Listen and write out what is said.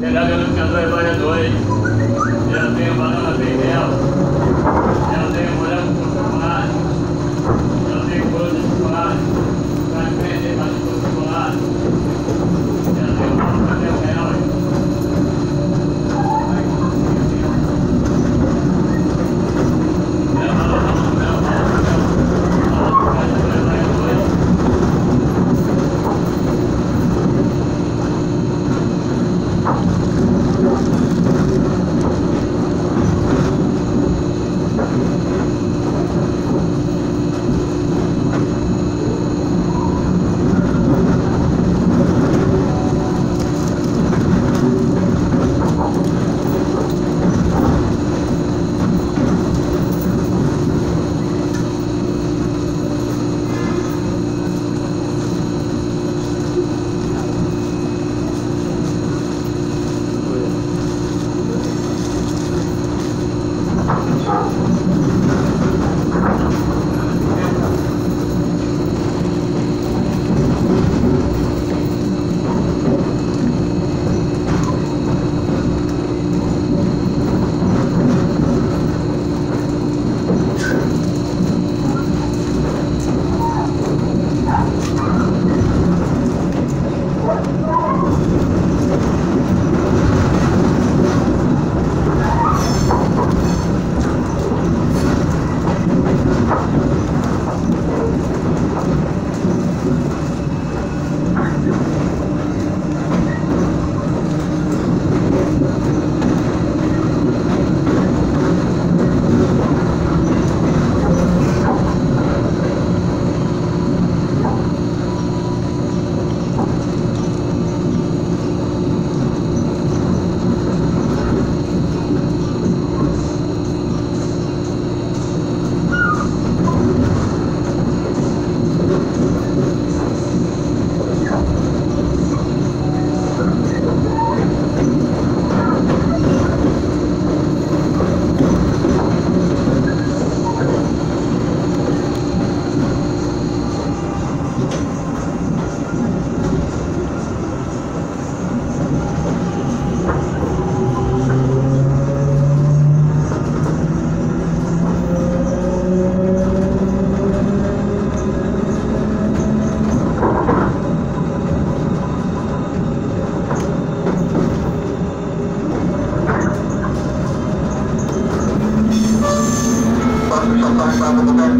Pegar denunciador e variadores. Eu tenho banana perdel. Eu tenho morango com chocolate. Obrigado.